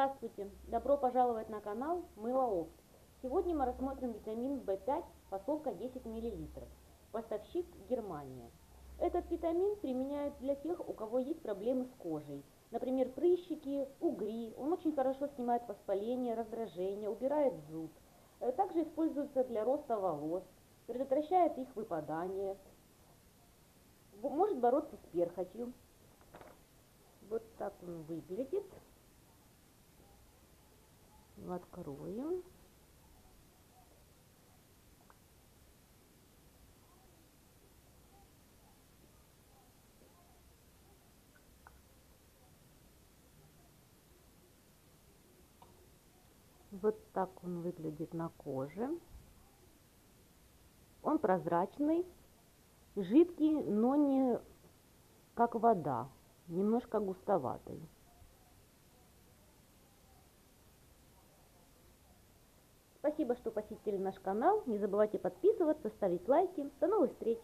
Здравствуйте! Добро пожаловать на канал Мыло Опт. Сегодня мы рассмотрим витамин В5, фасовка 10 мл. Поставщик Германия. Этот витамин применяют для тех, у кого есть проблемы с кожей. Например, прыщики, угри. Он очень хорошо снимает воспаление, раздражение, убирает зуд. Э, также используется для роста волос, предотвращает их выпадание, может бороться с перхотью. Вот так он выглядит. Откроем. Вот так он выглядит на коже. Он прозрачный, жидкий, но не как вода, немножко густоватый. Спасибо, что посетили наш канал. Не забывайте подписываться, ставить лайки. До новых встреч!